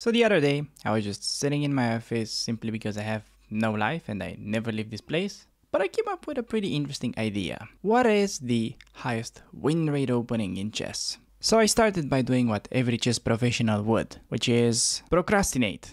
So the other day, I was just sitting in my office simply because I have no life and I never leave this place. But I came up with a pretty interesting idea. What is the highest win rate opening in chess? So I started by doing what every chess professional would, which is procrastinate.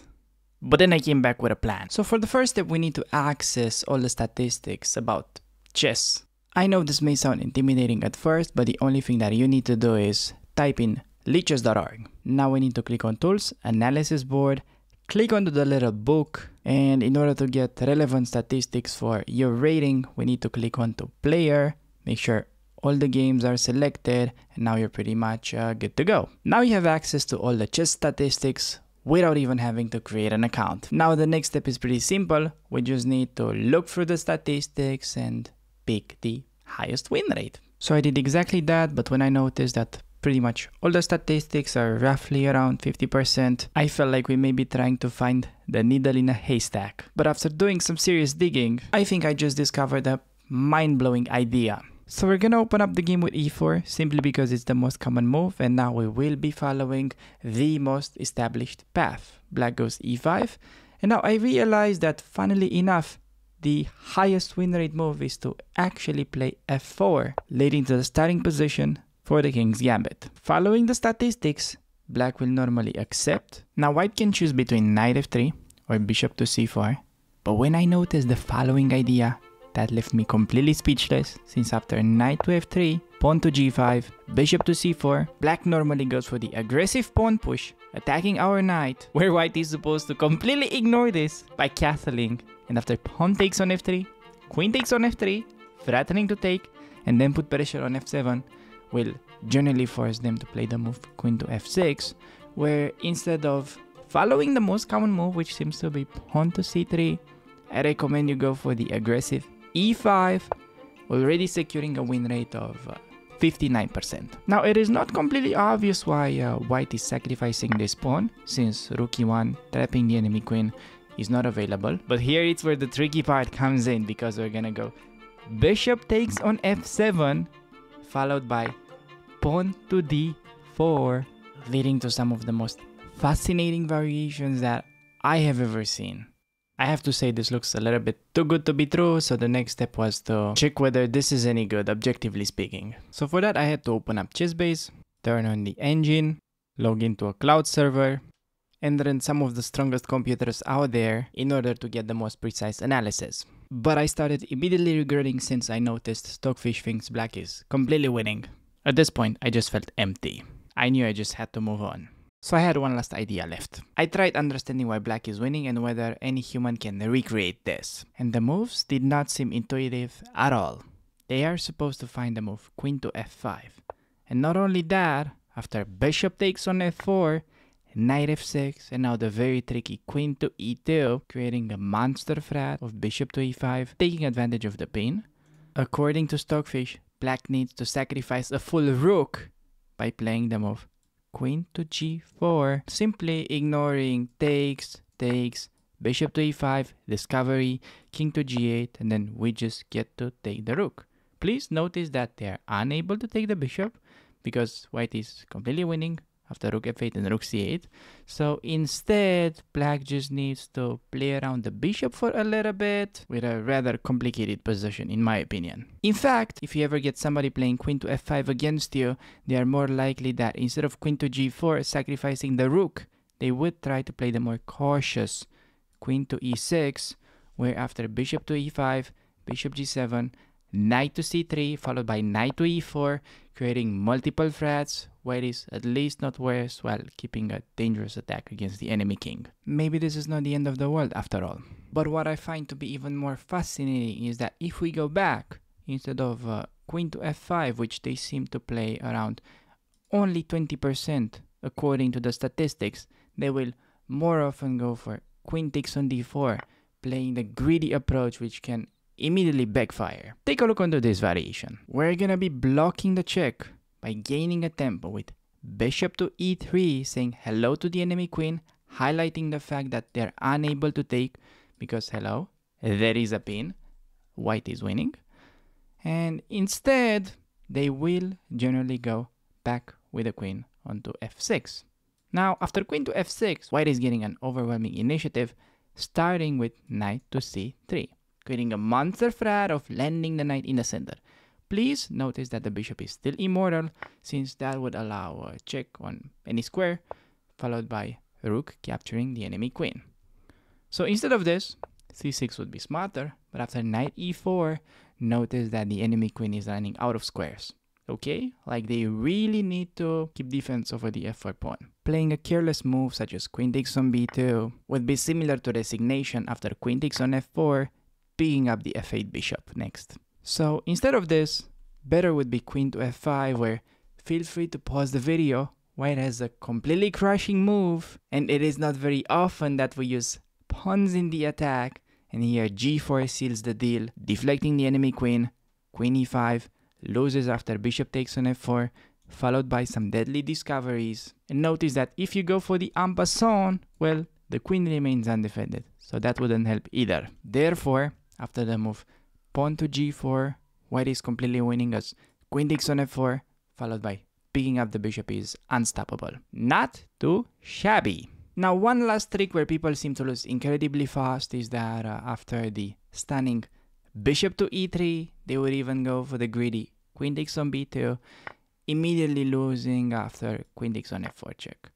But then I came back with a plan. So for the first step, we need to access all the statistics about chess. I know this may sound intimidating at first, but the only thing that you need to do is type in lichess.org. Now we need to click on Tools, Analysis Board, click onto the little book, and in order to get relevant statistics for your rating, we need to click onto Player, make sure all the games are selected, and now you're pretty much uh, good to go. Now you have access to all the chess statistics without even having to create an account. Now the next step is pretty simple. We just need to look through the statistics and pick the highest win rate. So I did exactly that, but when I noticed that pretty much all the statistics are roughly around 50%. I felt like we may be trying to find the needle in a haystack. But after doing some serious digging, I think I just discovered a mind-blowing idea. So we're gonna open up the game with e4 simply because it's the most common move and now we will be following the most established path. Black goes e5 and now I realize that funnily enough the highest win rate move is to actually play f4 leading to the starting position for the King's Gambit. Following the statistics, black will normally accept. Now white can choose between knight f3 or bishop to c4. But when I noticed the following idea, that left me completely speechless since after knight to f3, pawn to g5, bishop to c4, black normally goes for the aggressive pawn push, attacking our knight, where white is supposed to completely ignore this by castling. And after pawn takes on f3, queen takes on f3, threatening to take, and then put pressure on f7, will generally force them to play the move queen to f6, where instead of following the most common move, which seems to be pawn to c3, I recommend you go for the aggressive e5, already securing a win rate of uh, 59%. Now it is not completely obvious why uh, white is sacrificing this pawn, since rook e1 trapping the enemy queen is not available. But here it's where the tricky part comes in because we're gonna go bishop takes on f7 followed by pawn to d4, leading to some of the most fascinating variations that I have ever seen. I have to say this looks a little bit too good to be true, so the next step was to check whether this is any good, objectively speaking. So for that I had to open up ChessBase, turn on the engine, log into a cloud server, and run some of the strongest computers out there in order to get the most precise analysis. But I started immediately regretting since I noticed Stockfish thinks black is completely winning. At this point, I just felt empty. I knew I just had to move on. So I had one last idea left. I tried understanding why black is winning and whether any human can recreate this. And the moves did not seem intuitive at all. They are supposed to find the move queen to f5. And not only that, after bishop takes on f4, knight f6, and now the very tricky queen to e2, creating a monster threat of bishop to e5, taking advantage of the pin. According to Stockfish, black needs to sacrifice a full rook by playing the move queen to g4, simply ignoring takes, takes, bishop to e5, discovery, king to g8, and then we just get to take the rook. Please notice that they are unable to take the bishop because white is completely winning after rook f8 and rook c8. So instead, black just needs to play around the bishop for a little bit with a rather complicated position in my opinion. In fact, if you ever get somebody playing queen to f5 against you, they are more likely that instead of queen to g4 sacrificing the rook, they would try to play the more cautious queen to e6, where after bishop to e5, bishop g7, knight to c3 followed by knight to e4 creating multiple threats where it is at least not worse while keeping a dangerous attack against the enemy king. Maybe this is not the end of the world after all. But what I find to be even more fascinating is that if we go back, instead of uh, queen to f5 which they seem to play around only 20% according to the statistics, they will more often go for queen takes on d4, playing the greedy approach which can immediately backfire. Take a look into this variation. We're gonna be blocking the check by gaining a tempo with bishop to e3 saying hello to the enemy queen, highlighting the fact that they're unable to take because hello, there is a pin, white is winning. And instead, they will generally go back with the queen onto f6. Now, after queen to f6, white is getting an overwhelming initiative, starting with knight to c3, creating a monster threat of landing the knight in the center. Please notice that the bishop is still immortal, since that would allow a check on any square, followed by rook capturing the enemy queen. So instead of this, c6 would be smarter, but after knight e4, notice that the enemy queen is running out of squares. Okay, like they really need to keep defense over the f4 pawn. Playing a careless move such as queen takes on b2 would be similar to resignation after queen takes on f4, picking up the f8 bishop next. So instead of this, better would be queen to f5 where feel free to pause the video. White has a completely crushing move and it is not very often that we use pawns in the attack and here g4 seals the deal, deflecting the enemy queen, queen e5, loses after bishop takes on f4, followed by some deadly discoveries. And notice that if you go for the en passant, well, the queen remains undefended, so that wouldn't help either. Therefore, after the move pawn to g4, white is completely winning as queen takes on f4, followed by picking up the bishop is unstoppable. Not too shabby. Now, one last trick where people seem to lose incredibly fast is that uh, after the stunning bishop to e3, they would even go for the greedy queen takes on b2, immediately losing after queen takes on f4 check.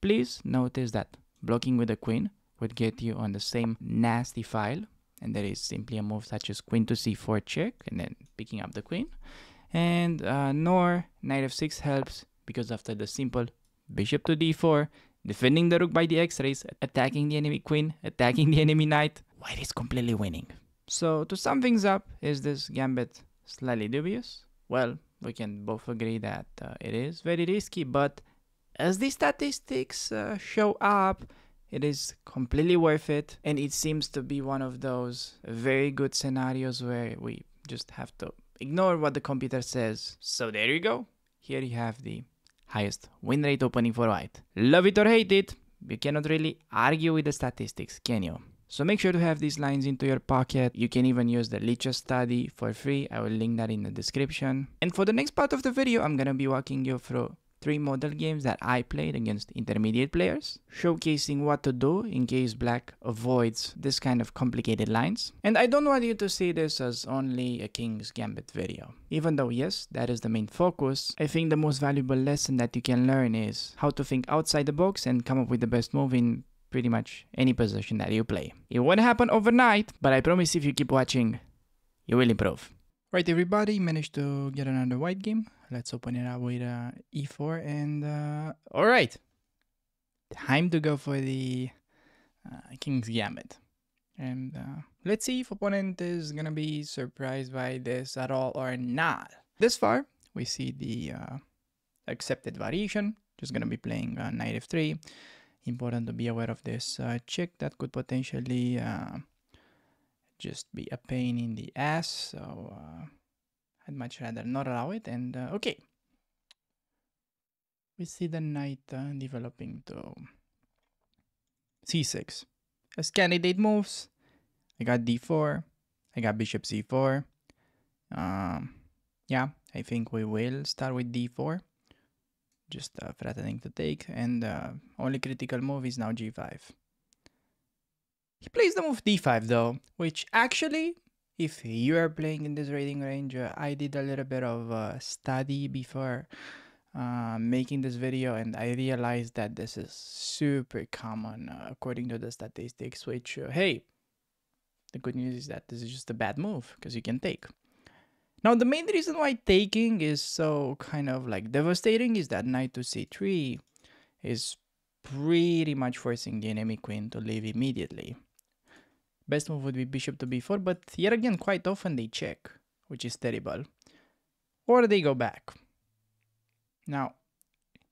Please notice that blocking with the queen would get you on the same nasty file, and that is simply a move such as queen to c4 check, and then picking up the queen. And uh, nor knight f6 helps, because after the simple bishop to d4, defending the rook by the x-rays, attacking the enemy queen, attacking the enemy knight, white is completely winning. So to sum things up, is this gambit slightly dubious? Well, we can both agree that uh, it is very risky, but as the statistics uh, show up, it is completely worth it. And it seems to be one of those very good scenarios where we just have to ignore what the computer says. So there you go. Here you have the highest win rate opening for white. Love it or hate it, you cannot really argue with the statistics, can you? So make sure to have these lines into your pocket. You can even use the Lichess study for free. I will link that in the description. And for the next part of the video, I'm gonna be walking you through three model games that I played against intermediate players, showcasing what to do in case black avoids this kind of complicated lines. And I don't want you to see this as only a King's Gambit video. Even though yes, that is the main focus, I think the most valuable lesson that you can learn is how to think outside the box and come up with the best move in pretty much any position that you play. It won't happen overnight, but I promise if you keep watching, you will improve. Right, everybody, managed to get another white game. Let's open it up with uh, e4 and uh, all right, time to go for the uh, King's Gambit. And uh, let's see if opponent is gonna be surprised by this at all or not. This far, we see the uh, accepted variation. Just gonna be playing uh, knight f3. Important to be aware of this check that could potentially just be a pain in the ass. So uh, I'd much rather not allow it. And uh, okay, we see the knight uh, developing to c6. As candidate moves, I got d4, I got bishop c4. Um, yeah, I think we will start with d4. Just threatening to take, and uh, only critical move is now g5. He plays the move d5 though, which actually, if you are playing in this rating range, uh, I did a little bit of uh, study before uh, making this video and I realized that this is super common uh, according to the statistics, which, uh, hey, the good news is that this is just a bad move because you can take. Now, the main reason why taking is so kind of like devastating is that knight to c3 is pretty much forcing the enemy queen to leave immediately. Best move would be bishop to b4, but yet again, quite often they check, which is terrible. Or they go back. Now,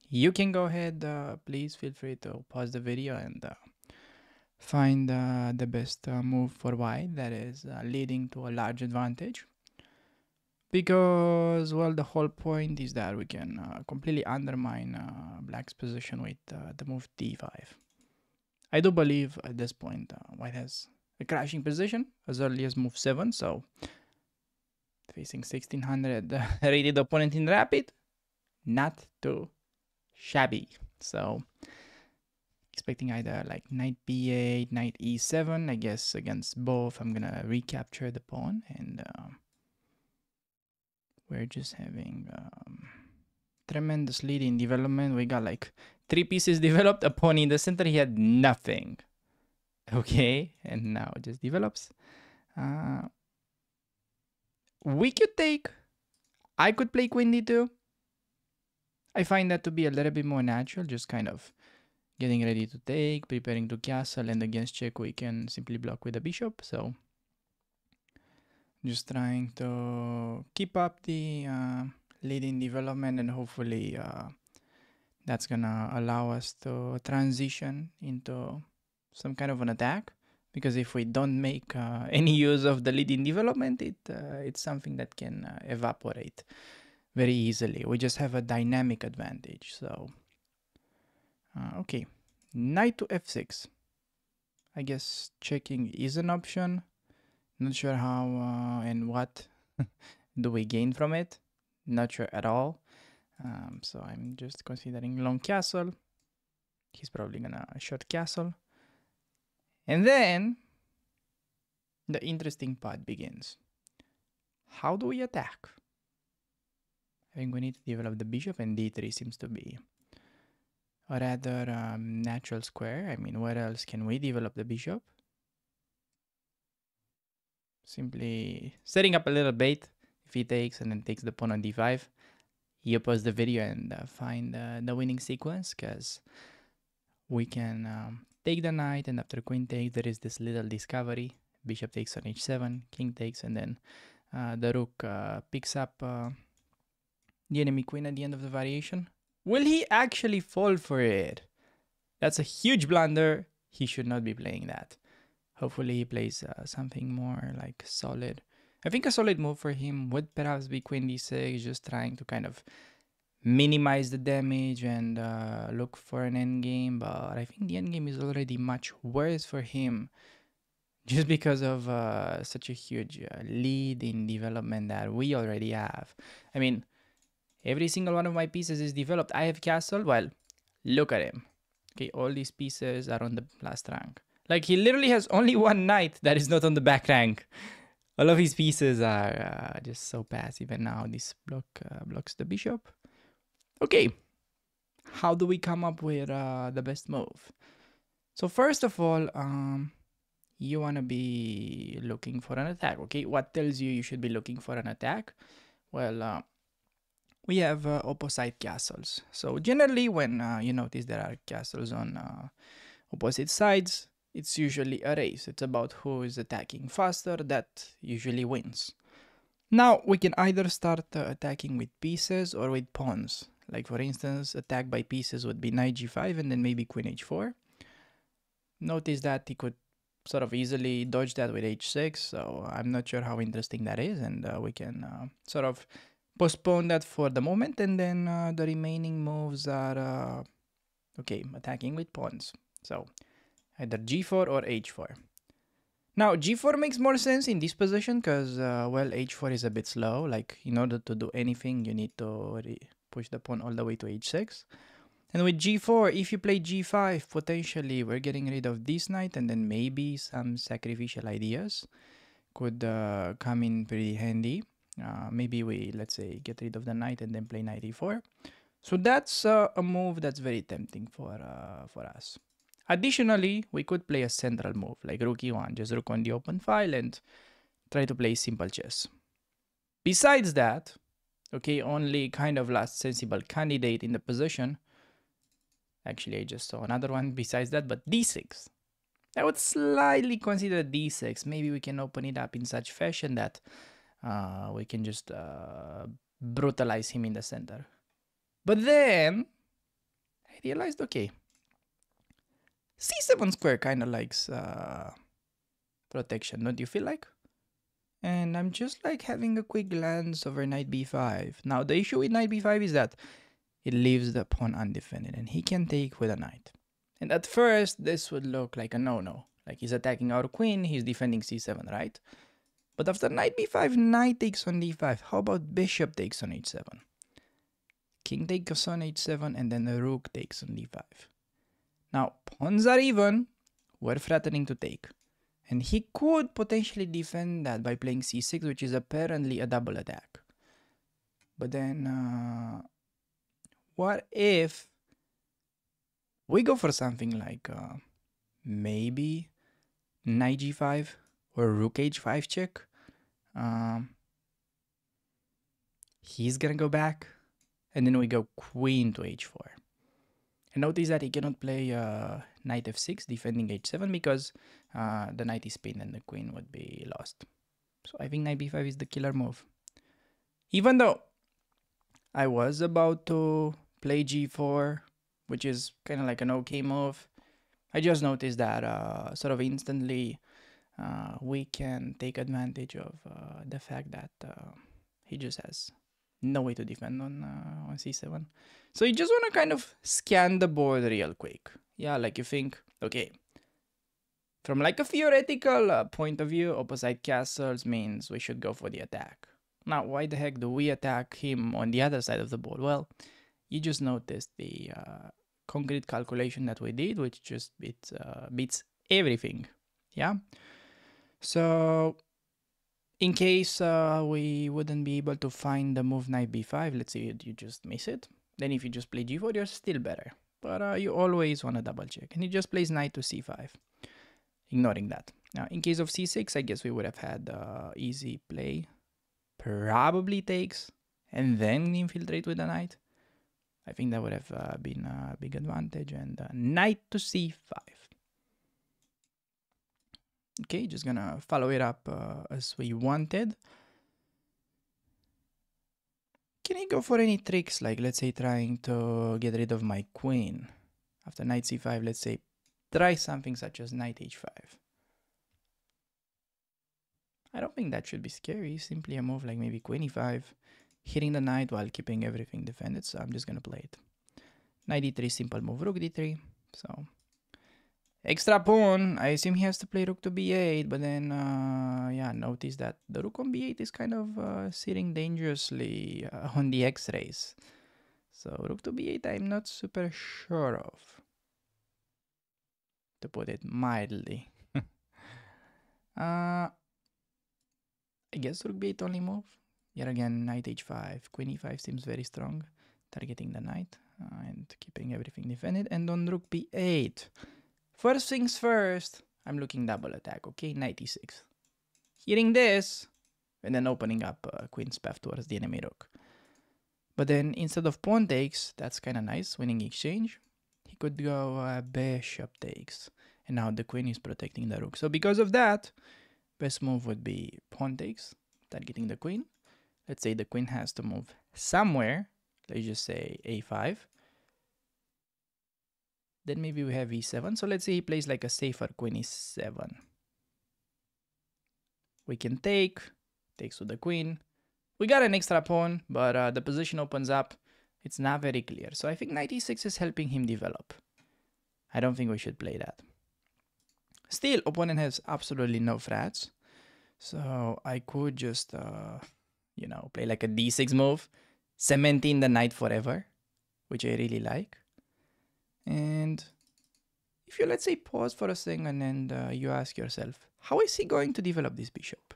you can go ahead, uh, please feel free to pause the video and uh, find uh, the best uh, move for white that is uh, leading to a large advantage. Because, well, the whole point is that we can uh, completely undermine black's position with the move d5. I do believe at this point white has a crashing position as early as move 7, so facing 1600 rated opponent in rapid, not too shabby. So expecting either like knight b8, knight e7. I guess against both, I'm gonna recapture the pawn, and uh, we're just having um, tremendous lead in development. We got like three pieces developed. A pawn in the center, he had nothing. Okay, and now it just develops. Uh, we could take. I could play queen d2. I find that to be a little bit more natural, just kind of getting ready to take, preparing to castle, and against check we can simply block with a bishop. So just trying to keep up the uh, leading development and hopefully uh, that's gonna allow us to transition into some kind of an attack because if we don't make uh, any use of the leading development it uh, it's something that can uh, evaporate very easily we just have a dynamic advantage so uh, okay, knight to f6. I guess checking is an option. Not sure how uh, and what do we gain from it. Not sure at all. Um, so I'm just considering long castle. He's probably gonna short castle. And then the interesting part begins. How do we attack? I think we need to develop the bishop and d3 seems to be a rather um, natural square. I mean, where else can we develop the bishop? Simply setting up a little bait. If he takes and then takes the pawn on d5, you pause the video and uh, find uh, the winning sequence because we can um, take the knight and after queen takes, there is this little discovery. Bishop takes on h7, king takes, and then uh, the rook uh, picks up uh, the enemy queen at the end of the variation. Will he actually fall for it? That's a huge blunder. He should not be playing that. Hopefully he plays uh, something more like solid. I think a solid move for him would perhaps be queen d6, just trying to kind of minimize the damage and uh, look for an endgame. But I think the endgame is already much worse for him just because of uh, such a huge uh, lead in development that we already have. I mean, Every single one of my pieces is developed. I have castle. Well, look at him. Okay, all these pieces are on the last rank. Like he literally has only one knight that is not on the back rank. All of his pieces are uh, just so passive, and now this block uh, blocks the bishop. Okay, how do we come up with uh, the best move? So first of all, um, you want to be looking for an attack. Okay, what tells you you should be looking for an attack? Well, uh, we have uh, opposite castles. So generally when uh, you notice there are castles on uh, opposite sides, it's usually a race. It's about who is attacking faster, that usually wins. Now we can either start uh, attacking with pieces or with pawns. Like for instance, attack by pieces would be knight g5 and then maybe queen h4. Notice that he could sort of easily dodge that with h6, so I'm not sure how interesting that is and uh, we can uh, sort of postpone that for the moment and then uh, the remaining moves are uh, okay attacking with pawns. So either g4 or h4 now g4 makes more sense in this position because uh, well h4 is a bit slow. Like in order to do anything you need to push the pawn all the way to h6 and with g4 if you play g5 potentially we're getting rid of this knight and then maybe some sacrificial ideas could uh, come in pretty handy uh, maybe we, let's say, get rid of the knight and then play knight e4. So that's uh, a move that's very tempting for, uh, for us. Additionally, we could play a central move, like rook e1, just rook on the open file and try to play simple chess. Besides that, okay, only kind of last sensible candidate in the position, actually I just saw another one besides that, but d6. I would slightly consider d6, maybe we can open it up in such fashion that uh, we can just uh, brutalize him in the center. But then I realized, okay, c7 square kind of likes uh, protection, don't you feel like? And I'm just like having a quick glance over knight b5. Now the issue with knight b5 is that it leaves the pawn undefended and he can take with a knight. And at first this would look like a no-no. Like he's attacking our queen, he's defending c7, right? But after knight b5, knight takes on d5. How about bishop takes on h7? King takes on h7 and then the rook takes on d5. Now, pawns are even, we're threatening to take. And he could potentially defend that by playing c6, which is apparently a double attack. But then, uh, what if we go for something like uh, maybe knight g5 or rook h5 check? Um, he's gonna go back, and then we go queen to h4. And notice that he cannot play uh, knight f6 defending h7 because uh, the knight is pinned and the queen would be lost. So I think knight b5 is the killer move. Even though I was about to play g4, which is kind of like an okay move, I just noticed that uh, sort of instantly uh, we can take advantage of uh, the fact that uh, he just has no way to defend on uh, on c7. So you just want to kind of scan the board real quick. Yeah, like you think, okay, from like a theoretical uh, point of view, opposite castles means we should go for the attack. Now, why the heck do we attack him on the other side of the board? Well, you just noticed the uh, concrete calculation that we did, which just beats, uh, beats everything. Yeah. So in case uh, we wouldn't be able to find the move knight b5, let's say you just miss it, then if you just play g4, you're still better. But uh, you always want to double check. And he just plays knight to c5, ignoring that. Now, in case of c6, I guess we would have had uh, easy play. Probably takes, and then infiltrate with the knight. I think that would have uh, been a big advantage. And uh, knight to c5. Okay, just gonna follow it up uh, as we wanted. Can I go for any tricks, like let's say trying to get rid of my queen? After knight c5, let's say try something such as knight h5. I don't think that should be scary, simply a move like maybe queen e5, hitting the knight while keeping everything defended, so I'm just gonna play it. Knight d3, simple move, rook d3, so Extra pawn, I assume he has to play rook to b8, but then, uh, yeah, notice that the rook on b8 is kind of uh, sitting dangerously uh, on the x-rays. So rook to b8 I'm not super sure of, to put it mildly. uh, I guess rook b8 only move. Yet again, knight h5, queen e5 seems very strong, targeting the knight uh, and keeping everything defended. And on rook b8, First things first, I'm looking double attack, okay? 96. Hitting this, and then opening up uh, queen's path towards the enemy rook. But then instead of pawn takes, that's kind of nice, winning exchange. He could go uh, bishop takes, and now the queen is protecting the rook. So because of that, best move would be pawn takes, targeting the queen. Let's say the queen has to move somewhere. Let's just say a5 then maybe we have e7. So let's say he plays like a safer queen e7. We can take, takes to the queen. We got an extra pawn, but uh, the position opens up. It's not very clear. So I think knight e6 is helping him develop. I don't think we should play that. Still, opponent has absolutely no threats. So I could just, uh, you know, play like a d6 move, cementing the knight forever, which I really like. And if you, let's say, pause for a second and uh, you ask yourself, how is he going to develop this bishop?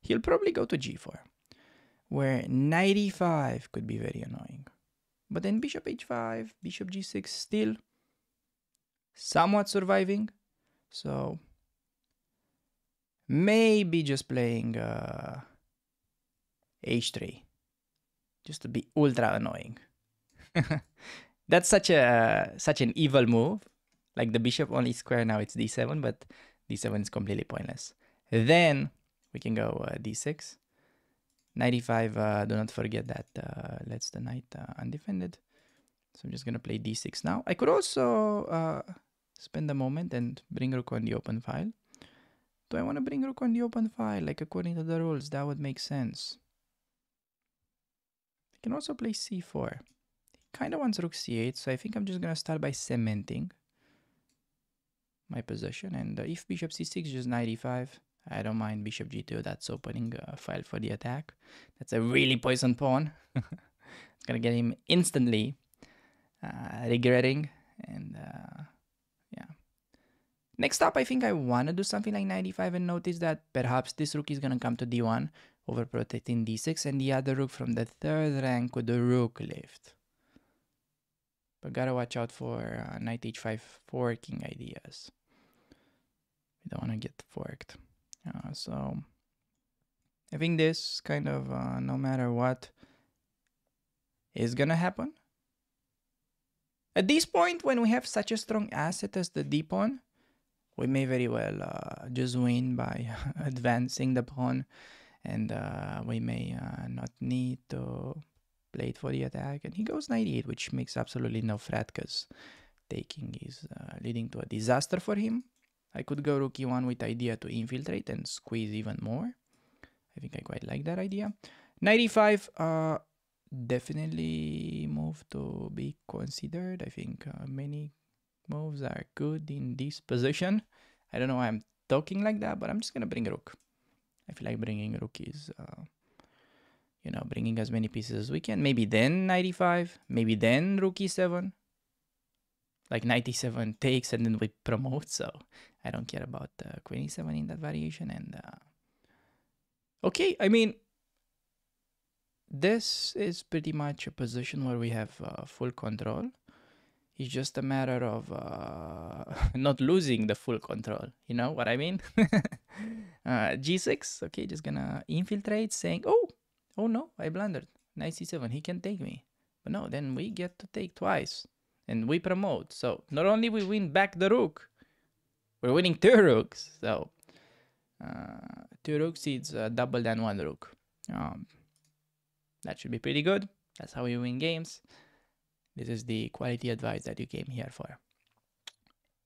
He'll probably go to g4, where knight e5 could be very annoying. But then bishop h5, bishop g6 still somewhat surviving. So maybe just playing uh, h3 just to be ultra annoying. that's such a such an evil move. Like the bishop only square now it's d7, but d7 is completely pointless. Then we can go uh, d6. 95, uh, do not forget that uh, lets the knight uh, undefended. So I'm just gonna play d6 now. I could also uh, spend a moment and bring rook on the open file. Do I want to bring rook on the open file? Like according to the rules, that would make sense. I can also play c4 He kind of wants rook c8, so I think I'm just going to start by cementing my position. And uh, if bishop c6, just knight e5. I don't mind bishop g2, that's opening a file for the attack. That's a really poison pawn. it's to get him instantly uh, regretting and uh, Next up, I think I want to do something like knight e5 and notice that perhaps this rook is to come to d1 over protecting d6 and the other rook from the third rank with the rook lift. But gotta watch out for uh, knight h5 forking ideas. We don't want to get forked. Uh, so I think this kind of, uh, no matter what is gonna happen. At this point, when we have such a strong asset as the d pawn, we may very well uh, just win by advancing the pawn and uh, we may uh, not need to play it for the attack. And he goes 98, which makes absolutely no threat because taking is uh, leading to a disaster for him. I could go rook e1 with idea to infiltrate and squeeze even more. I think I quite like that idea. 95, uh, definitely move to be considered. I think uh, many moves are good in this position. I don't know why I'm talking like that, but I'm just gonna bring a rook. I feel like bringing rook is, uh, you know, bringing as many pieces as we can. Maybe then 95, maybe then rook e7. Like 97 takes and then we promote, so I don't care about uh, queen e7 in that variation. And uh, okay, I mean, this is pretty much a position where we have uh, full control. It's just a matter of uh, not losing the full control. You know what I mean? uh, G6, okay, just gonna infiltrate, saying, oh, oh no, I blundered. Knight C7, he can take me. But no, then we get to take twice. And we promote. So not only we win back the rook, we're winning two rooks. So uh, two rooks is uh, double than one rook. Um, that should be pretty good. That's how we win games. This is the quality advice that you came here for.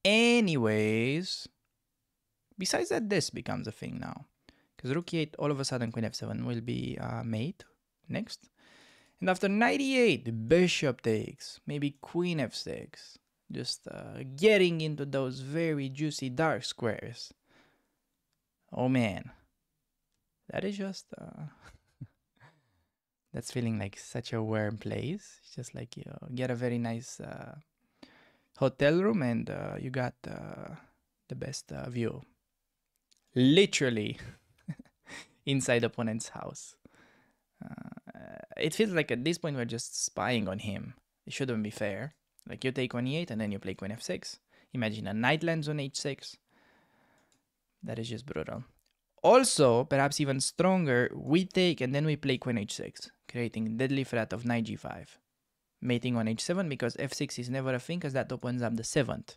Anyways, besides that, this becomes a thing now. Because rook e8, all of a sudden, queen f7 will be uh, made next. And after 98, bishop takes, maybe queen f6. Just uh, getting into those very juicy dark squares. Oh man, that is just... Uh, that's feeling like such a warm place. It's just like you know, get a very nice uh, hotel room and uh, you got uh, the best uh, view. Literally inside opponent's house. Uh, it feels like at this point we're just spying on him. It shouldn't be fair. Like you take on e8 and then you play queen f6. Imagine a knight lands on h6. That is just brutal. Also, perhaps even stronger, we take and then we play queen h6 creating deadly threat of knight g5. Mating on h7 because f6 is never a thing because that opens up the 7th.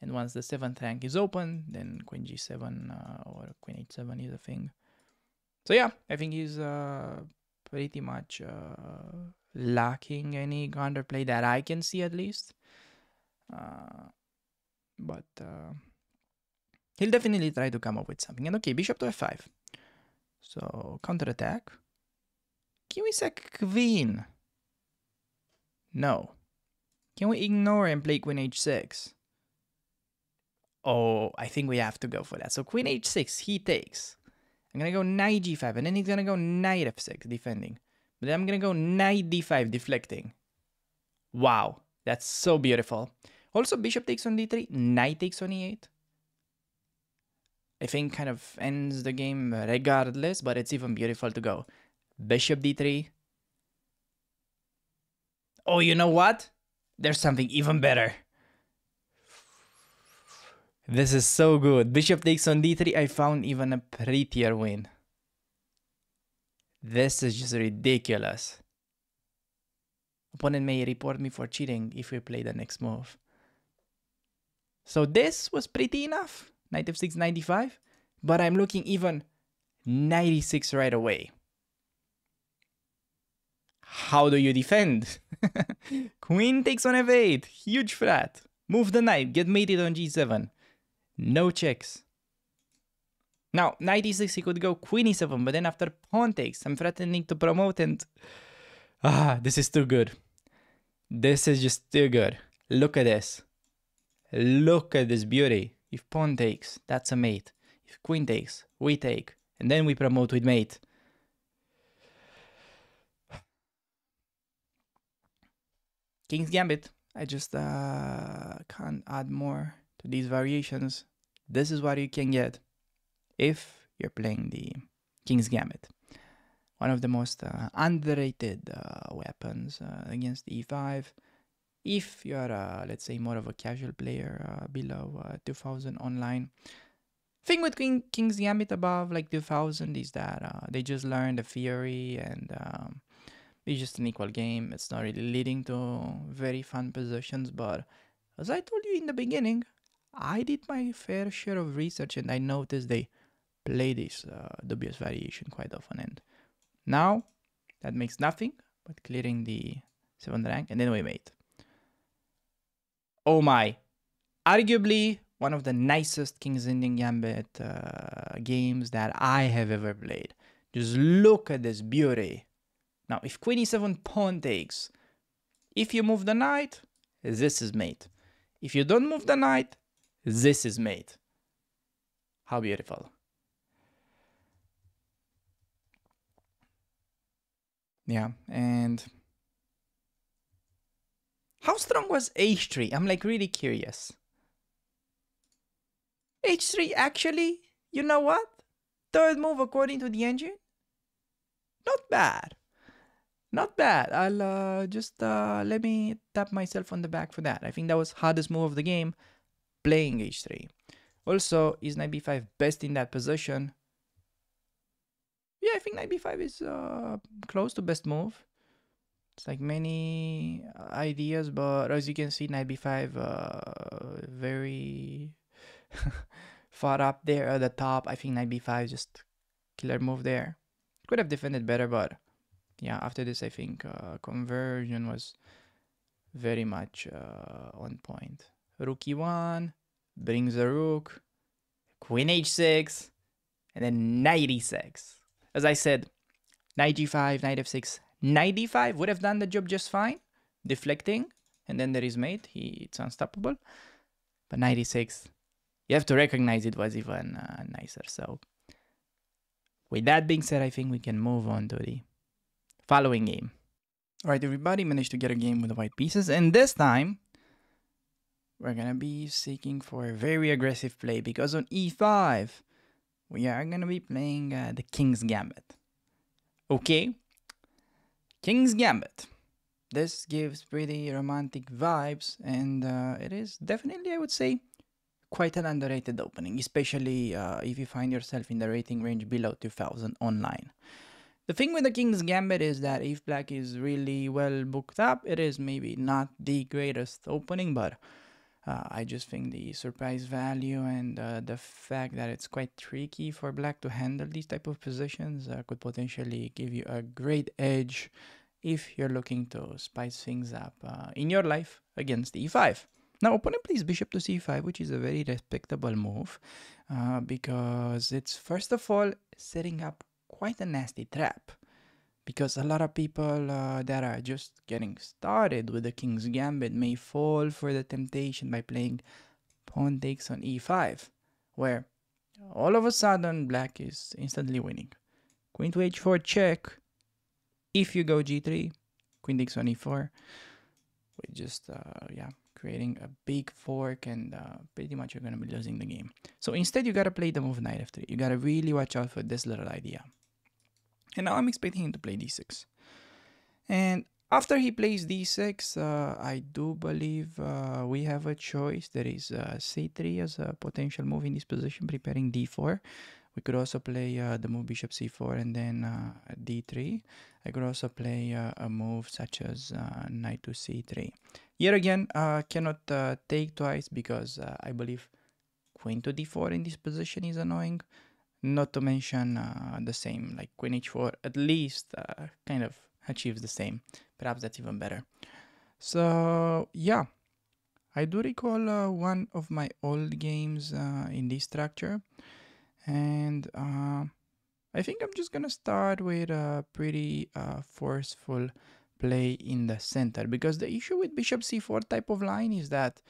And once the 7th rank is open, then queen g7 uh, or queen h7 is a thing. So yeah, I think he's uh, pretty much uh, lacking any counterplay that I can see at least. Uh, but uh, he'll definitely try to come up with something. And okay, bishop to f5. So counterattack. Can we sack queen? No. Can we ignore and play queen h6? Oh, I think we have to go for that. So queen h6, he takes. I'm gonna go knight g5, and then he's gonna go knight f6, defending. But then I'm gonna go knight d5, deflecting. Wow, that's so beautiful. Also, bishop takes on d3, knight takes on e8. I think kind of ends the game regardless, but it's even beautiful to go Bishop d3. Oh, you know what? There's something even better. This is so good. Bishop takes on d3. I found even a prettier win. This is just ridiculous. Opponent may report me for cheating if we play the next move. So this was pretty enough. Knight f6, 95. But I'm looking even 96 right away. How do you defend? Queen takes on f8. Huge threat. Move the knight. Get mated on g7. No checks. Now, knight e6, he could go queen e7, but then after pawn takes, I'm threatening to promote and... Ah, this is too good. This is just too good. Look at this. Look at this beauty. If pawn takes, that's a mate. If queen takes, we take. And then we promote with mate. King's Gambit. I just uh, can't add more to these variations. this is what you can get if you're playing the King's Gambit. One of the most uh, underrated uh, weapons uh, against e5. If you're, uh, let's say, more of a casual player uh, below uh, 2000 online. Thing with King, King's Gambit above like 2000 is that they just learned the theory and um, it's just an equal game. It's not really leading to very fun positions, but as I told you in the beginning, I did my fair share of research and I noticed they play this uh, dubious variation quite often. And now that makes nothing but clearing the 7th rank and then we mate. Oh my! Arguably one of the nicest King's Indian Gambit uh, games that I have ever played. Just look at this beauty. Now, if queen e7 pawn takes, if you move the knight, this is mate. If you don't move the knight, this is made. How beautiful. Yeah, and how strong was h3? I'm like really curious. h3 actually, you know what? Third move according to the engine? Not bad. Not bad. I'll uh, just uh, let me tap myself on the back for that. I think that was hardest move of the game, playing h3. Also, is knight b5 best in that position? Yeah, I think knight b5 is uh, close to best move. It's like many ideas, but as you can see, knight b5 uh, very far up there at the top. I think knight b5 just killer move there. Could have defended better, but yeah, after this, I think uh, conversion was very much uh, on point. Rook e1 brings a rook, queen h6, and then knight e6. As I said, knight g5, knight f6, knight d5 would have done the job just fine, deflecting, and then there is mate. He it's unstoppable. But knight e6, you have to recognize it was even uh, nicer. So, with that being said, I think we can move on to the following game. Alright, everybody managed to get a game with the white pieces, and this time we're gonna be seeking for a very aggressive play because on e5 we are gonna be playing uh, the King's Gambit. Okay, King's Gambit. This gives pretty romantic vibes, and uh, it is definitely, I would say, quite an underrated opening, especially uh, if you find yourself in the rating range below 2000 online. The thing with the King's Gambit is that if black is really well booked up, it is maybe not the greatest opening, but uh, I just think the surprise value and uh, the fact that it's quite tricky for black to handle these type of positions uh, could potentially give you a great edge if you're looking to spice things up uh, in your life against e5. Now, opponent plays bishop to c5, which is a very respectable move uh, because it's first of all setting up quite a nasty trap because a lot of people uh, that are just getting started with the king's gambit may fall for the temptation by playing pawn takes on e5 where all of a sudden black is instantly winning. Queen to h4 check. If you go g3 queen takes on e4 we just uh, yeah creating a big fork and uh, pretty much you're gonna be losing the game. So instead you gotta play the move knight f3 you gotta really watch out for this little idea and now I'm expecting him to play d6. And after he plays d6, uh, I do believe uh, we have a choice. There is uh, c3 as a potential move in this position, preparing d4. We could also play uh, the move bishop c4 and then uh, d3. I could also play uh, a move such as knight to c3. Here again, cannot take twice because I believe queen to d4 in this position is annoying not to mention uh, the same like queen h4 at least uh, kind of achieves the same perhaps that's even better. So yeah i do recall uh, one of my old games uh, in this structure and uh, i think i'm just gonna start with a pretty uh, forceful play in the center because the issue with bishop c4 type of line is that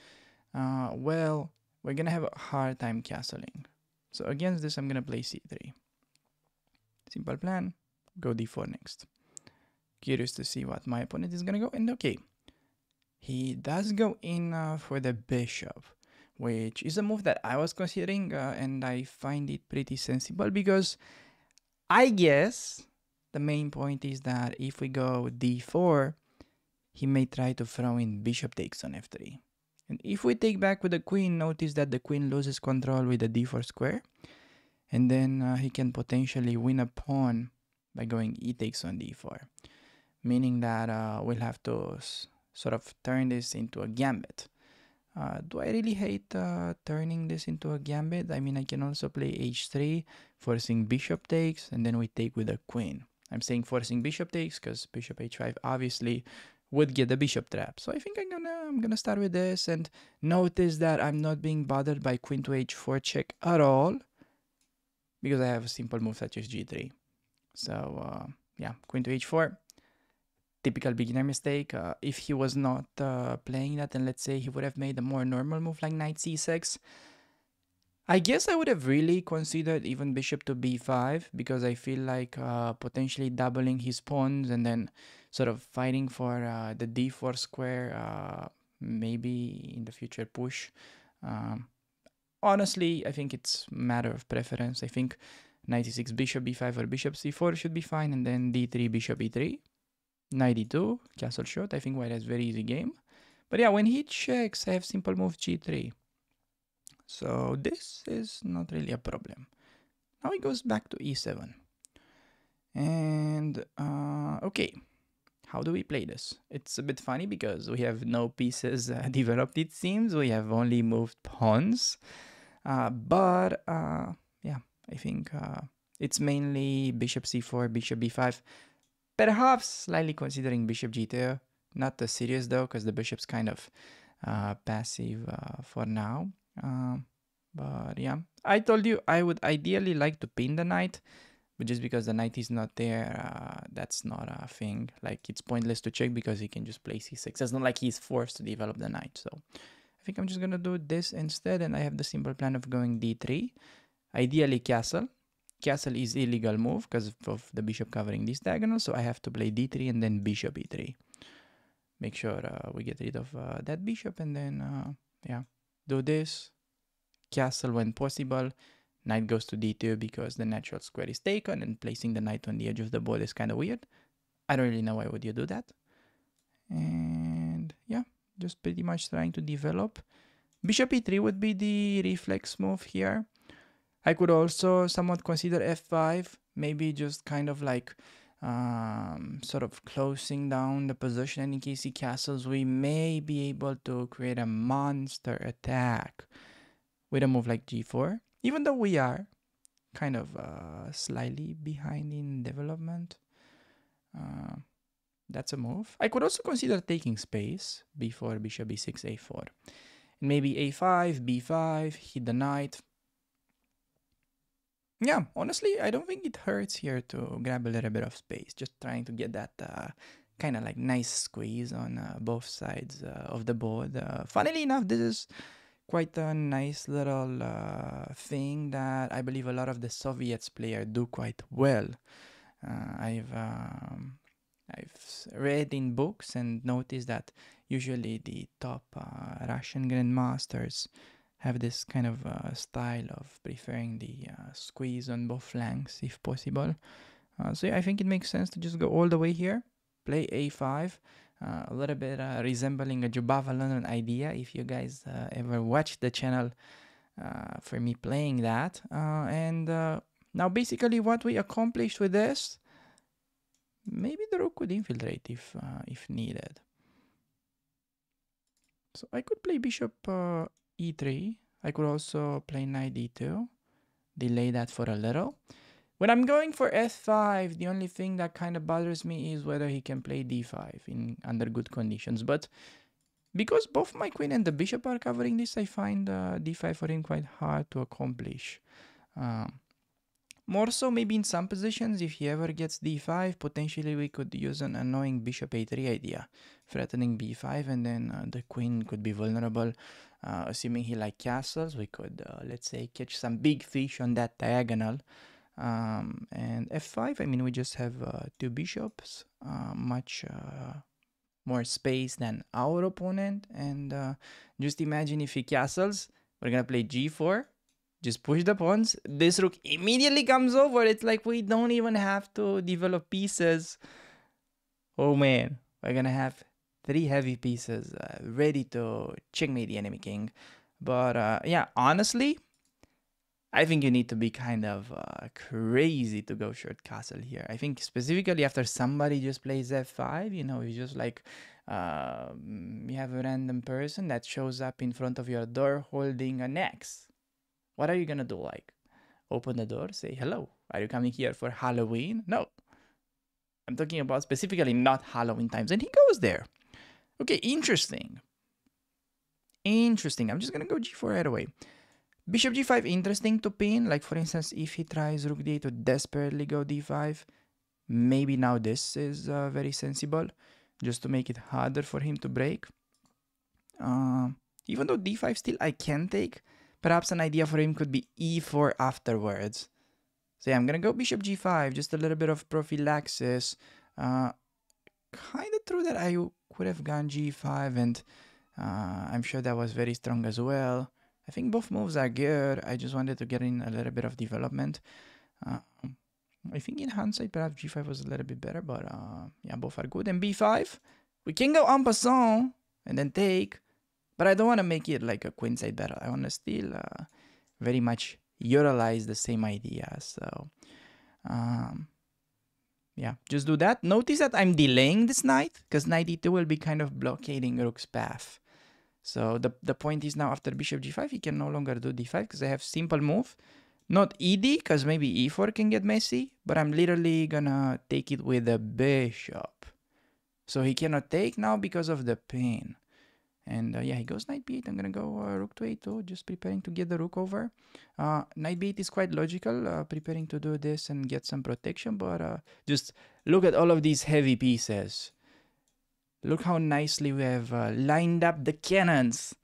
well we're gonna have a hard time castling so against this, I'm going to play c3. Simple plan, go d4 next. Curious to see what my opponent is going to go. And okay, he does go in uh, for the bishop, which is a move that I was considering, uh, and I find it pretty sensible because I guess the main point is that if we go d4, he may try to throw in bishop takes on f3. And if we take back with the queen, notice that the queen loses control with the d4 square. And then uh, he can potentially win a pawn by going e takes on d4. Meaning that uh, we'll have to sort of turn this into a gambit. Uh, do I really hate uh, turning this into a gambit? I mean, I can also play h3, forcing bishop takes, and then we take with a queen. I'm saying forcing bishop takes because bishop h5 obviously would get the bishop trap. So I think I'm gonna I'm gonna start with this and notice that I'm not being bothered by queen to h4 check at all because I have a simple move such as g3. So uh, yeah, queen to h4 typical beginner mistake. Uh, if he was not uh, playing that, then let's say he would have made a more normal move like knight c6, I guess I would have really considered even bishop to b5 because I feel like uh, potentially doubling his pawns and then sort of fighting for uh, the d4 square, uh, maybe in the future push. Um, honestly, I think it's matter of preference. I think knight e6, bishop b5 or bishop c4 should be fine, and then d3, bishop e3 92, castle shot. I think white has very easy game. But yeah, when he checks, I have simple move g3. So this is not really a problem. Now he goes back to e7. And, uh, okay, how do we play this? It's a bit funny because we have no pieces uh, developed, it seems. We have only moved pawns. Uh, but, uh, yeah, I think uh, it's mainly bishop c4, bishop b5. Perhaps slightly considering bishop g2. Not the serious though, because the bishop's kind of uh, passive for now. Um, but yeah, I told you I would ideally like to pin the knight, but just because the knight is not there, uh, that's not a thing. Like it's pointless to check because he can just play c6. It's not like he's forced to develop the knight. So I think I'm just gonna do this instead, and I have the simple plan of going d3, ideally castle, castle is illegal move because of the bishop covering this diagonal, so I have to play d3 and then bishop e3. Make sure uh, we get rid of uh, that bishop and then, uh, yeah, do this. Castle when possible. Knight goes to d2 because the natural square is taken and placing the knight on the edge of the board is kind of weird. I don't really know why would you do that. And yeah, just pretty much trying to develop. Bishop e3 would be the reflex move here. I could also somewhat consider f5, maybe just kind of like um, sort of closing down the position and in case he castles, we may be able to create a monster attack with a move like g4, even though we are kind of uh, slightly behind in development. Uh, that's a move. I could also consider taking space before bishop b6, a4. And maybe a5, b5, hit the knight, yeah, honestly, I don't think it hurts here to grab a little bit of space. Just trying to get that uh, kind of like nice squeeze on uh, both sides uh, of the board. Uh, funnily enough, this is quite a nice little uh, thing that I believe a lot of the Soviets player do quite well. Uh, I've um, I've read in books and noticed that usually the top Russian grandmasters have this kind of uh, style of preferring the uh, squeeze on both flanks if possible. Uh, so yeah, I think it makes sense to just go all the way here, play a5, uh, a little bit uh, resembling a Jobava London idea if you guys ever watched the channel for me playing that. and now basically what we accomplished with this, maybe the rook could infiltrate if, if needed. So I could play bishop e3. I could also play knight d2, delay that for a little. When I'm going for f5, the only thing that kind of bothers me is whether he can play d5 in under good conditions. But because both my queen and the bishop are covering this, I find uh, d5 for him quite hard to accomplish. Um, more so maybe in some positions, if he ever gets d5, potentially we could use an annoying bishop a3 idea, threatening b5 and then uh, the queen could be vulnerable. Uh, assuming he like castles, we could, uh, let's say, catch some big fish on that diagonal. Um, and f5, I mean, we just have uh, two bishops, uh, much uh, more space than our opponent. And just imagine if he castles, We're gonna play g4. Just push the pawns. This rook immediately comes over. It's like we don't even have to develop pieces. Oh man, we're gonna have three heavy pieces uh, ready to checkmate the enemy king. But uh, yeah, honestly, I think you need to be kind of uh, crazy to go short castle here. I think specifically after somebody just plays f5, you know, you just like uh, you have a random person that shows up in front of your door holding an axe. What are you gonna do? Like, open the door, say hello. Are you coming here for Halloween? No. I'm talking about specifically not Halloween times, and he goes there. Okay, interesting. Interesting. I'm just gonna go g4 right away. Bishop g5, interesting to pin. Like, for instance, if he tries rook d8 to desperately go d5, maybe now this is uh, very sensible, just to make it harder for him to break. Uh, even though d5 still I can take, perhaps an idea for him could be e4 afterwards. So yeah, I'm gonna go bishop g5, just a little bit of prophylaxis. Uh, kind of true that I could have gone g5 and uh, I'm sure that was very strong as well. I think both moves are good. I just wanted to get in a little bit of development. Uh, I think in hindsight, perhaps g5 was a little bit better, but uh, yeah, both are good. And b5, we can go en passant and then take, but I don't want to make it like a queenside battle. I want to still uh, very much utilize the same idea. So, um, yeah, just do that. Notice that I'm delaying this knight because knight e2 will be kind of blockading rook's path. So the, the point is now after bishop g5, he can no longer do d5 because I have simple move. Not ed because maybe e4 can get messy, but I'm literally gonna take it with the bishop. So he cannot take now because of the pin. And uh, yeah, he goes knight b8. I'm gonna go uh, rook to a2, just preparing to get the rook over. Uh, knight b8 is quite logical, uh, preparing to do this and get some protection, but uh, just look at all of these heavy pieces. Look how nicely we have uh, lined up the cannons.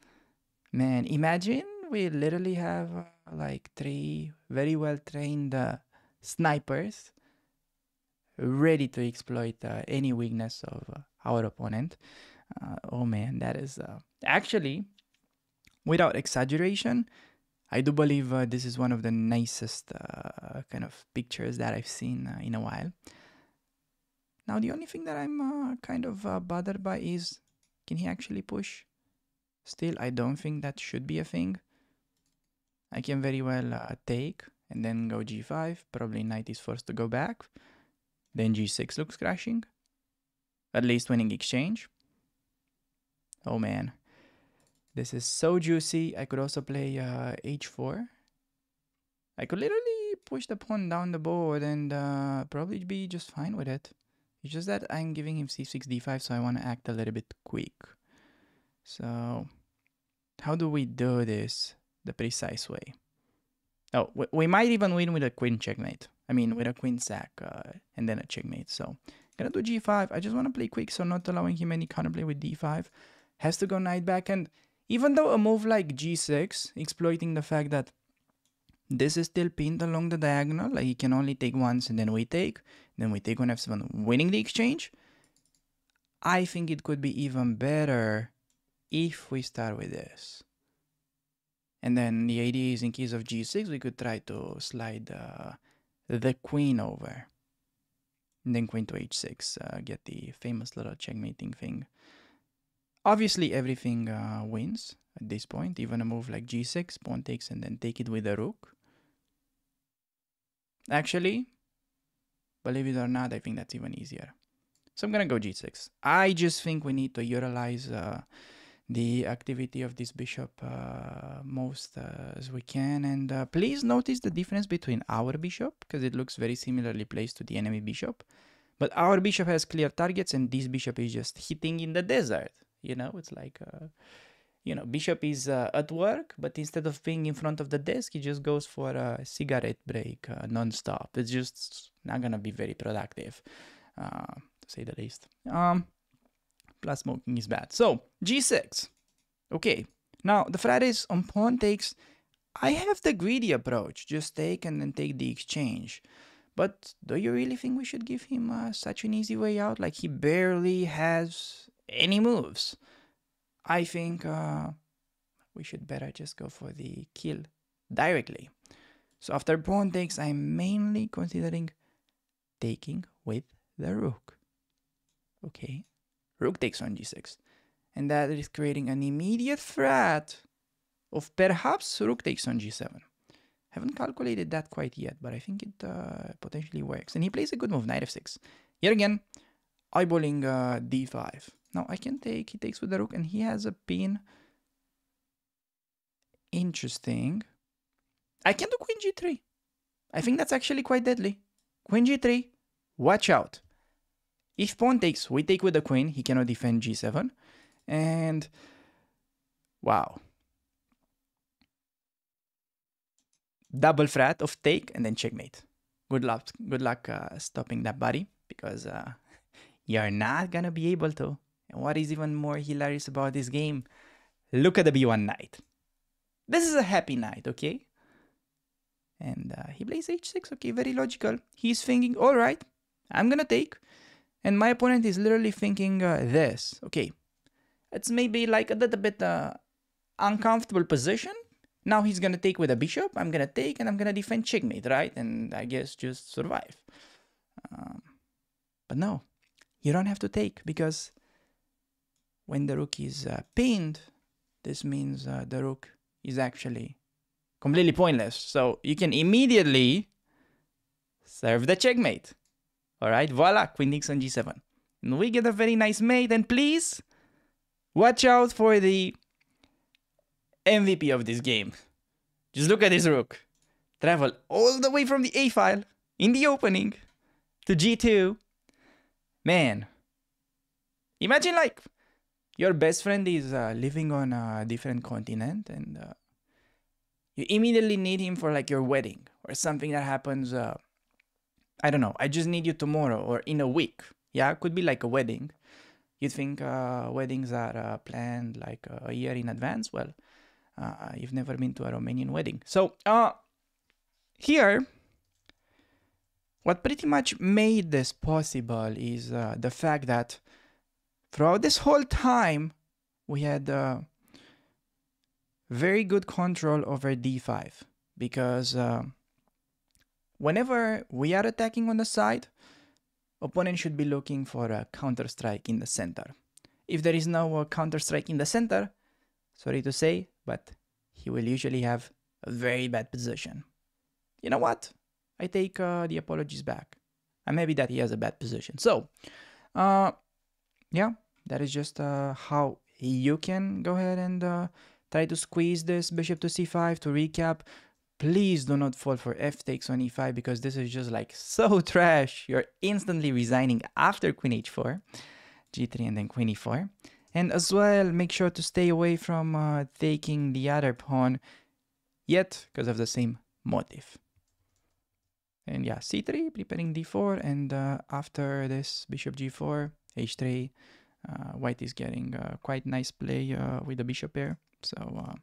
Man, imagine we literally have like three very well trained snipers ready to exploit any weakness of our opponent. Uh, oh man, that is actually, without exaggeration, I do believe this is one of the nicest kind of pictures that I've seen in a while. Now the only thing that I'm uh, kind of uh, bothered by is, can he actually push? Still, I don't think that should be a thing. I can very well uh, take and then go g5. Probably knight is forced to go back. Then g6 looks crashing. At least winning exchange. Oh man. This is so juicy. I could also play h4. Uh, I could literally push the pawn down the board and uh, probably be just fine with it. It's just that I'm giving him c6, d5, so I want to act a little bit quick. So, how do we do this the precise way? Oh, we, we might even win with a queen checkmate. I mean, with a queen sack uh, and then a checkmate. So, gonna do g5. I just want to play quick, so not allowing him any counterplay with d5. Has to go knight back, and even though a move like g6, exploiting the fact that this is still pinned along the diagonal, like he can only take once and then we take, then we take on f7, winning the exchange. I think it could be even better if we start with this. And then the idea is in case of g6, we could try to slide uh, the queen over. And then queen to h6, uh, get the famous little checkmating thing. Obviously, everything uh, wins at this point. Even a move like g6, pawn takes and then take it with the rook. Actually, believe it or not, I think that's even easier. So I'm gonna go g6. I just think we need to utilize uh, the activity of this bishop uh, most uh, as we can. And uh, please notice the difference between our bishop, because it looks very similarly placed to the enemy bishop. But our bishop has clear targets and this bishop is just hitting in the desert. You know, it's like uh, you know, Bishop is uh, at work, but instead of being in front of the desk, he just goes for a cigarette break uh, non-stop. It's just not gonna be very productive, uh, to say the least. Um, plus smoking is bad. So G6. Okay. Now the threat is on pawn takes. I have the greedy approach, just take and then take the exchange. But do you really think we should give him uh, such an easy way out? Like he barely has any moves. I think uh, we should better just go for the kill directly. So after pawn takes, I'm mainly considering taking with the rook. Okay, rook takes on g6. And that is creating an immediate threat of perhaps rook takes on g7. Haven't calculated that quite yet, but I think it uh, potentially works. And he plays a good move, knight f6. Yet again, eyeballing uh, d5. Now I can take, he takes with the rook, and he has a pin. Interesting. I can do queen g3. I think that's actually quite deadly. Queen g3, watch out. If pawn takes, we take with the queen, he cannot defend g7. And wow. Double threat of take and then checkmate. Good luck, good luck uh, stopping that buddy because uh, you're not gonna be able to. And what is even more hilarious about this game, look at the b1 knight. This is a happy knight, okay? And uh, he plays h6, okay, very logical. He's thinking, all right, I'm gonna take. And my opponent is literally thinking uh, this, okay, it's maybe like a little bit uh, uncomfortable position. Now he's gonna take with a bishop, I'm gonna take and I'm gonna defend checkmate, right? And I guess just survive. Um, but no, you don't have to take because when the rook is uh, pinned, this means uh, the rook is actually completely pointless. So you can immediately serve the checkmate. All right, voila, queen takes on g7. And we get a very nice mate. And please watch out for the MVP of this game. Just look at this rook. Travel all the way from the A file in the opening to g2. Man, imagine like your best friend is uh, living on a different continent and uh, you immediately need him for like your wedding or something that happens uh, i don't know i just need you tomorrow or in a week. Yeah could be like a wedding. You think uh, weddings are uh, planned like a year in advance? Well uh, you've never been to a romanian wedding. So uh, here what pretty much made this possible is uh, the fact that throughout this whole time, we had uh, very good control over d5 because uh, whenever we are attacking on the side, opponent should be looking for a counter strike in the center. If there is no uh, counter strike in the center, sorry to say, but he will usually have a very bad position. You know what? I take uh, the apologies back. I'm happy that he has a bad position. So, uh, yeah, that is just uh, how you can go ahead and uh, try to squeeze this bishop to c5 to recap. Please do not fall for f takes on e5 because this is just like so trash. You're instantly resigning after queen h4 g3 and then queen e4 and as well make sure to stay away from uh, taking the other pawn yet because of the same motive and yeah c3 preparing d4 and uh, after this bishop g4 h3 uh, white is getting uh, quite nice play uh, with the bishop pair. So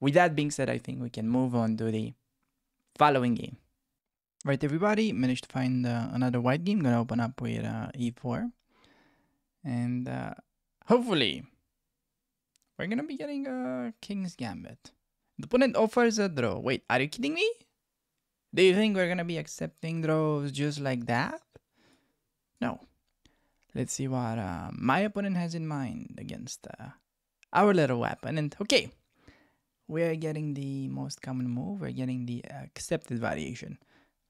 with that being said, I think we can move on to the following game. Right, everybody, managed to find another white game. Gonna open up with uh, e4. And hopefully, we're gonna be getting a King's Gambit. The opponent offers a draw. Wait, are you kidding me? Do you think we're gonna be accepting draws just like that? No. Let's see what uh, my opponent has in mind against uh, our little weapon. And okay, we're getting the most common move. We're getting the accepted variation.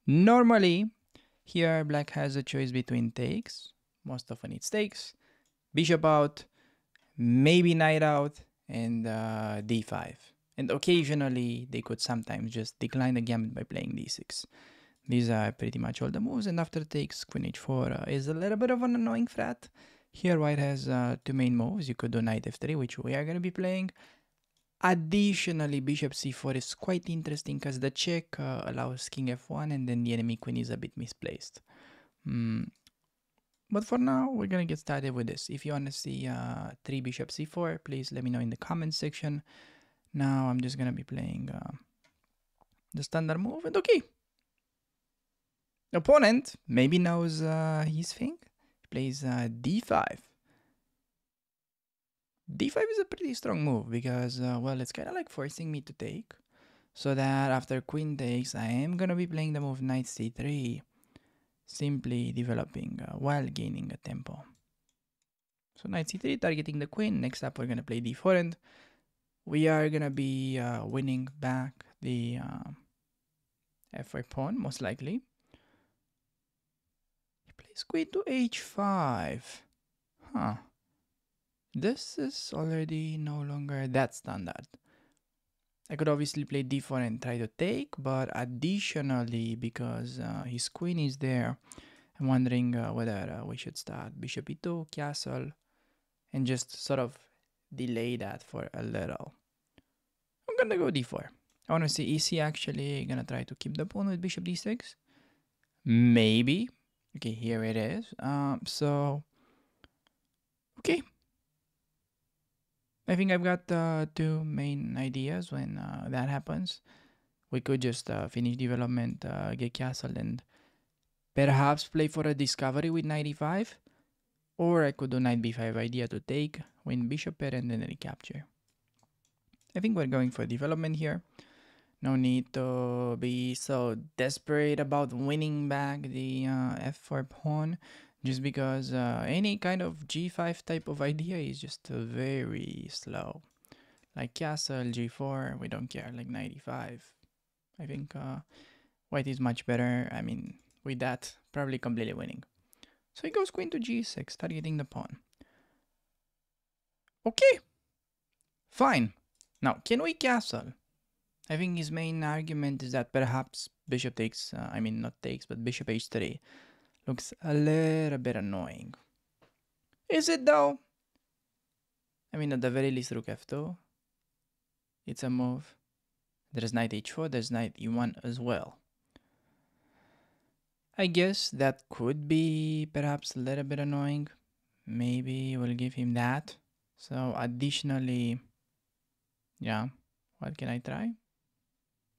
Normally, here black has a choice between takes. Most often it's takes. Bishop out, maybe knight out, and uh, d5. And occasionally, they could sometimes just decline the gambit by playing d6. These are pretty much all the moves, and after takes queen h4 uh, is a little bit of an annoying threat. Here white has uh, two main moves. You could do knight f3, which we are going to be playing. Additionally, bishop c4 is quite interesting because the check uh, allows king f1 and then the enemy queen is a bit misplaced. Mm. But for now, we're going to get started with this. If you want to see uh, 3 bishop c4, please let me know in the comments section. Now I'm just going to be playing uh, the standard move and okay, opponent maybe knows uh, his thing. He plays uh, d5. d5 is a pretty strong move because, uh, well, it's kind of like forcing me to take. So that after queen takes, I am going to be playing the move knight c3, simply developing uh, while gaining a tempo. So knight c3 targeting the queen. Next up, we're going to play d4 and we are going to be uh, winning back the uh, f4 pawn, most likely. Plays queen to h5. Huh. This is already no longer that standard. I could obviously play d4 and try to take, but additionally, because uh, his queen is there, I'm wondering uh, whether uh, we should start bishop e2, castle, and just sort of delay that for a little. I'm gonna go d4. I wanna see, is he actually gonna try to keep the pawn with bishop d6? Maybe. Okay, here it is. Um, so, okay, I think I've got uh, two main ideas when uh, that happens. We could just uh, finish development, uh, get castle, and perhaps play for a discovery with 95. Or I could do knight b5 idea to take, win bishop pair, and then recapture. I think we're going for development here. No need to be so desperate about winning back the uh, f4 pawn. Just because uh, any kind of g5 type of idea is just very slow. Like castle g4 we don't care like 95 i think uh, white is much better. I mean with that probably completely winning. So he goes queen to g6 targeting the pawn? Okay. Fine. Now can we castle i think his main argument is that perhaps bishop takes uh, i mean not takes but bishop h3 looks a little bit annoying. Is it though? I mean, at the very least, rook f2. It's a move. There's knight h4, there's knight e1 as well. I guess that could be perhaps a little bit annoying. Maybe we'll give him that. So additionally, yeah, what can I try?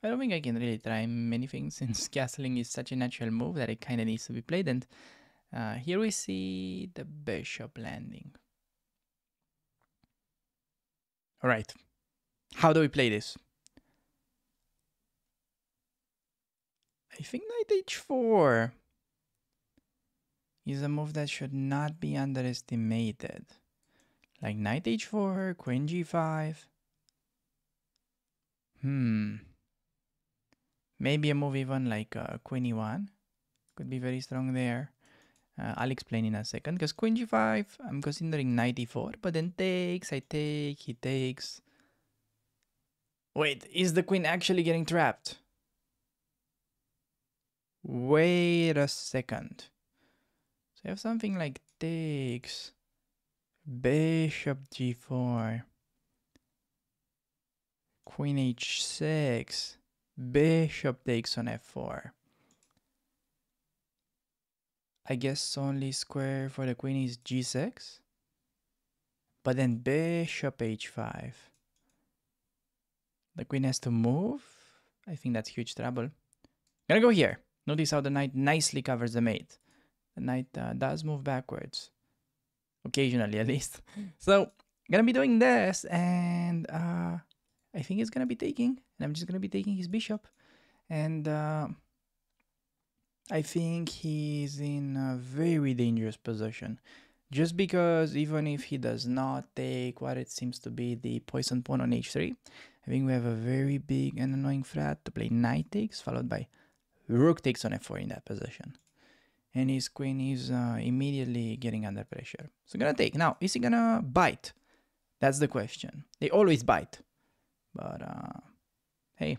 I don't think I can really try many things since castling is such a natural move that it kind of needs to be played. And uh, here we see the bishop landing. All right, how do we play this? I think knight h4 is a move that should not be underestimated. Like knight h4, queen g5. Hmm. Maybe a move even like uh, queen e1 could be very strong there. Uh, I'll explain in a second. Because queen g5 I'm considering knight e4 but then takes I take he takes. Wait is the queen actually getting trapped? Wait a second. So I have something like takes. Bishop g4 queen h6 Bishop takes on f4. I guess only square for the queen is g6. But then bishop h5. The queen has to move. I think that's huge trouble. Gonna go here. Notice how the knight nicely covers the mate. The knight uh, does move backwards. Occasionally, at least. So, gonna be doing this and uh, I think he's gonna be taking, and I'm just gonna be taking his bishop, and uh, I think he's in a very dangerous position. Just because even if he does not take what it seems to be the poison pawn on h3, I think we have a very big and annoying threat to play knight takes, followed by rook takes on f4 in that position. And his queen is uh, immediately getting under pressure. So gonna take. Now, is he gonna bite? That's the question. They always bite. But uh, hey,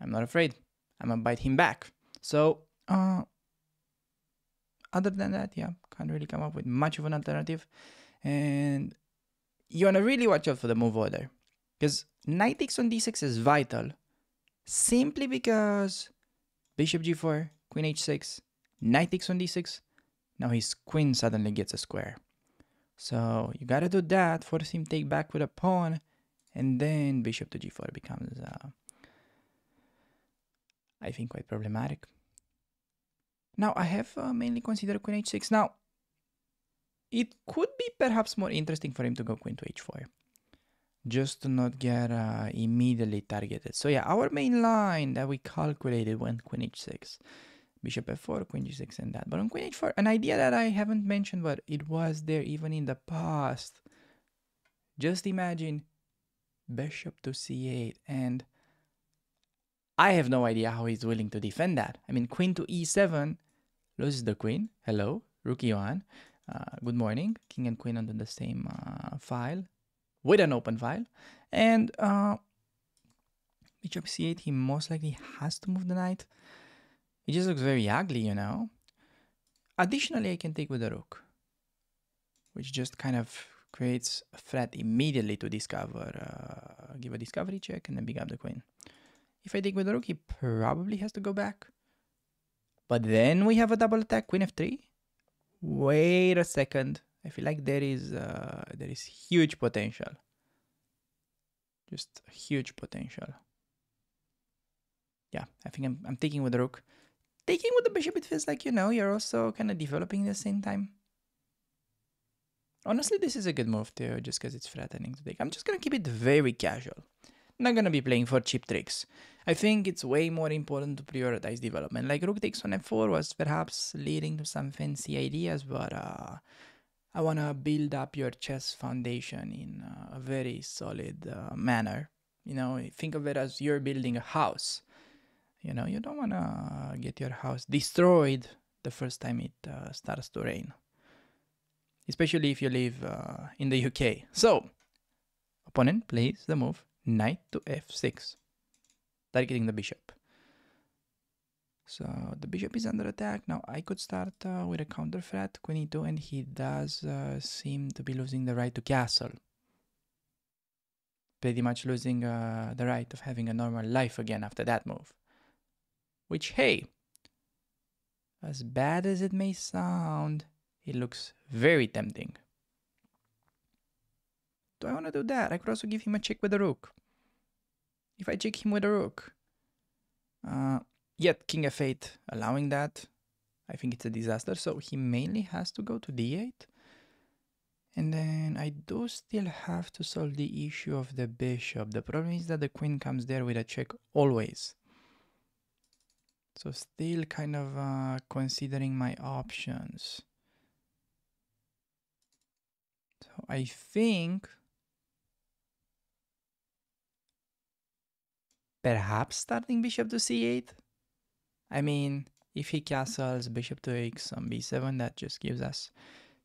I'm not afraid. I'm gonna bite him back. So, uh, other than that, yeah, can't really come up with much of an alternative. And you wanna really watch out for the move order. Because knight takes on d6 is vital. Simply because bishop g4, queen h6, knight takes on d6, now his queen suddenly gets a square. So you gotta do that, force him take back with a pawn, and then bishop to g4 becomes, uh, I think, quite problematic. Now, I have uh, mainly considered queen h6. Now, it could be perhaps more interesting for him to go queen to h4 just to not get uh, immediately targeted. So yeah, our main line that we calculated went queen h6, bishop f4, queen g6 and that. But on queen h4, an idea that I haven't mentioned, but it was there even in the past. Just imagine bishop to c8 and I have no idea how he's willing to defend that. I mean, queen to e7 loses the queen. Hello, rook e1. Uh, good morning. King and queen under the same uh, file with an open file. And uh, bishop c8, he most likely has to move the knight. It just looks very ugly, you know. Additionally, I can take with the rook, which just kind of creates a threat immediately to discover, uh, give a discovery check and then pick up the queen. If I take with the rook, he probably has to go back. But then we have a double attack, queen f3. Wait a second. I feel like there is uh, there is huge potential. Just huge potential. Yeah, I think I'm I'm taking with the rook. Taking with the bishop, it feels like you know you're also kind of developing at the same time. Honestly, this is a good move too, just because it's threatening to take. I'm just gonna keep it very casual. not gonna be playing for cheap tricks. I think it's way more important to prioritize development. Like rook takes on f4 was perhaps leading to some fancy ideas, but uh, I want to build up your chess foundation in uh, a very solid uh, manner. You know, think of it as you're building a house. You know, you don't want to get your house destroyed the first time it uh, starts to rain, especially if you live uh, in the UK. So, opponent plays the move knight to f6, targeting the bishop. So the bishop is under attack. Now I could start uh, with a counter threat, queen e2, and he does uh, seem to be losing the right to castle. Pretty much losing uh, the right of having a normal life again after that move. Which, hey, as bad as it may sound, it looks very tempting. Do I want to do that? I could also give him a check with a rook. If I check him with a rook, uh, Yet king f8 allowing that, I think it's a disaster. So he mainly has to go to d8. And then I do still have to solve the issue of the bishop. The problem is that the queen comes there with a check always. So still kind of uh, considering my options. So I think perhaps starting bishop to c8 I mean, if he castles bishop to x on b7, that just gives us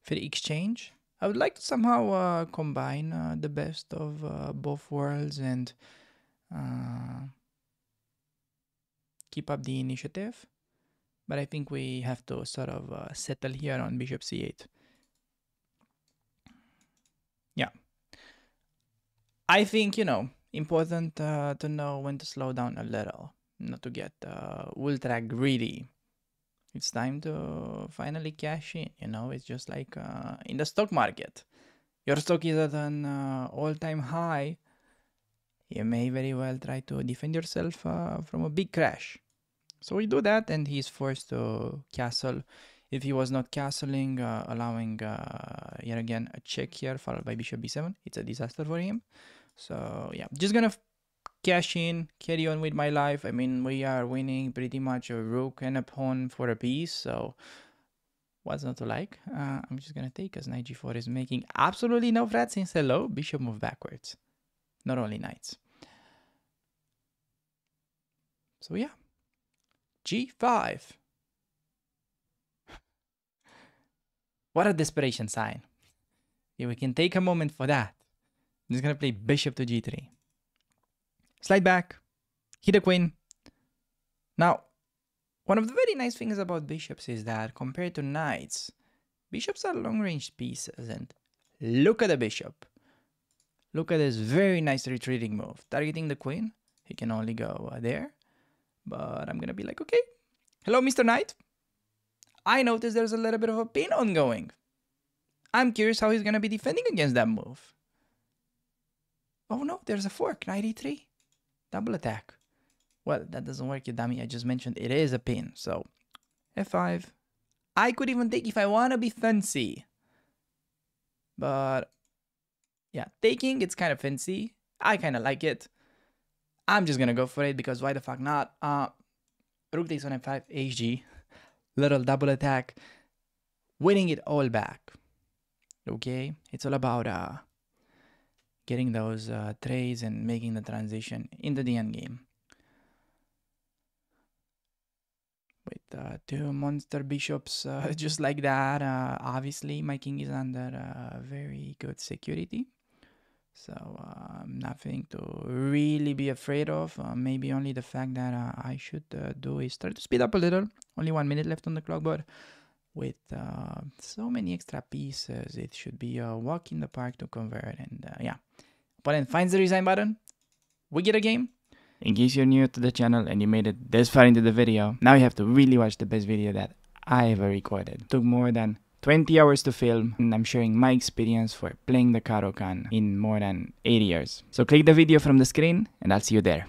free exchange. I would like to somehow uh, combine uh, the best of uh, both worlds and uh, keep up the initiative. But I think we have to sort of uh, settle here on bishop c8. Yeah. I think, you know, important uh, to know when to slow down a little not to get uh, ultra greedy. It's time to finally cash in. You know, it's just like uh, in the stock market. Your stock is at an uh, all-time high. You may very well try to defend yourself uh, from a big crash. So we do that, and he's forced to castle. If he was not castling, uh, allowing uh, yet again a check here, followed by bishop b7, it's a disaster for him. So yeah, just gonna cash in, carry on with my life. I mean, we are winning pretty much a rook and a pawn for a piece, so what's not to like? Uh, I'm just gonna take as knight g4 is making absolutely no threat since hello, bishop move backwards. Not only knights. So yeah, g5. What a desperation sign. Yeah, we can take a moment for that. I'm just gonna play bishop to g3 slide back, hit a queen. Now, one of the very nice things about bishops is that compared to knights, bishops are long range pieces and look at the bishop. Look at this very nice retreating move. Targeting the queen, he can only go uh, there. But I'm gonna be like, okay, hello Mr. Knight. I noticed there's a little bit of a pin ongoing. I'm curious how he's gonna be defending against that move. Oh no, there's a fork, e3. Double attack. Well, that doesn't work, you dummy. I just mentioned it is a pin. So f5. I could even take if I want to be fancy. But yeah, taking it's kind of fancy. I kind of like it. I'm just gonna go for it because why the fuck not? Uh, Rook takes on f5 HG, little double attack, winning it all back. Okay, it's all about uh getting those uh, trades and making the transition into the end game. With uh, two monster bishops uh, just like that, uh, obviously my king is under uh, very good security. So uh, nothing to really be afraid of. Uh, maybe only the fact that uh, I should uh, do is try to speed up a little. Only one minute left on the clock, but with uh, so many extra pieces, it should be a walk in the park to convert. And uh, yeah, opponent finds the resign button. We get a game. In case you're new to the channel and you made it this far into the video, now you have to really watch the best video that I ever recorded. It took more than 20 hours to film and I'm sharing my experience for playing the Caro-Kann in more than 8 years. So click the video from the screen and I'll see you there.